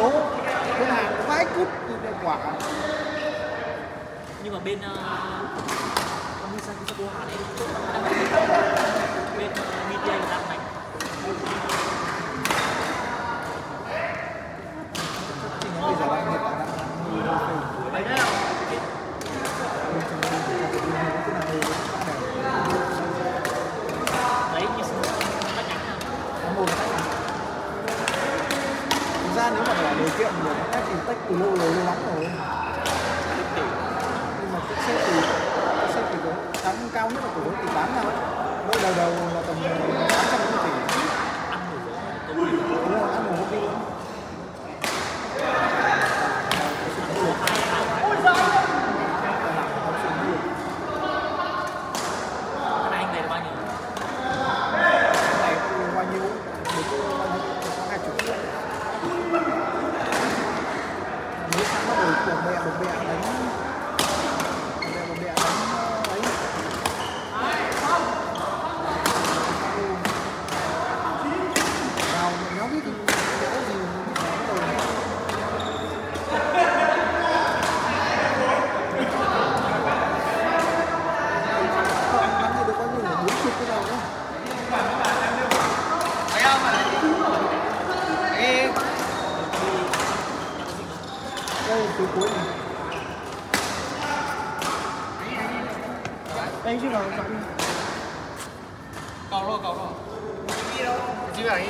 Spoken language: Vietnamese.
số. Cái hàng vãi cút cái quả. Nhưng mà bên uh, nếu mà là điều kiện để cách thì tách từ lâu rồi, lâu lắm rồi. Nhưng mà cái xếp thì xếp thì có tháng cao nhất là của tỷ tám nào mỗi đầu đầu là tầm sáng của mẹ một mẹ đánh 嗯好哎你去哪儿搞错搞错几百一